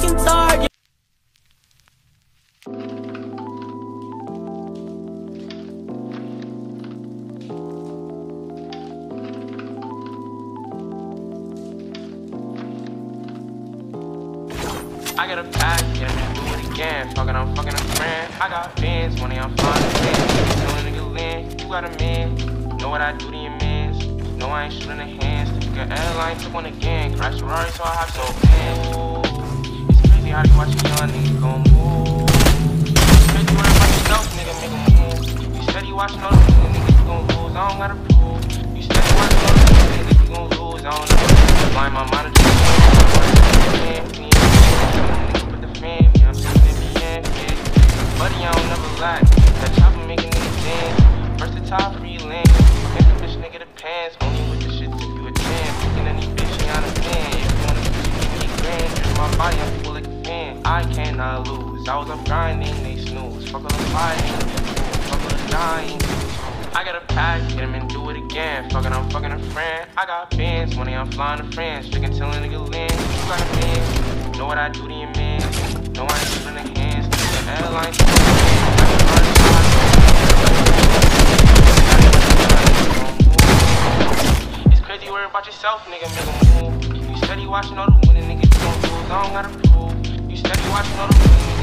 fucking target. I got a pack, get him and do it again. Fucking, I'm fucking a friend. I got fans, money, I'm flying the fans. Tell a nigga Lynn, you got a man. Know what I do to your mans. Know I ain't shooting the hands. Took a airline, took one again. Crash Ferrari, so I have so fans. Crazy how they watch a young nigga gon' move. Worry about yourself, nigga, make a move. You steady watching all the niggas, niggas you gon' lose. I don't gotta prove. You steady watching all the niggas, niggas you gon' lose. I don't know. Blind my mind to Buddy, I don't lie. That chopper making niggas dance. Versatile. I cannot lose. I was up grinding, they snooze. Fuck all the fighting. Fuck all the dying. I got a pack, get him and do it again. Fucking, I'm fucking a friend. I got fans, money, I'm flying to France. Chicken till a nigga land. You got a man. Know what I do to your man. Know I ain't shooting the hands. The airline. Yourself, nigga. Make a move. You steady watching all the winning niggas you gon' lose. I don't gotta prove. You steady watching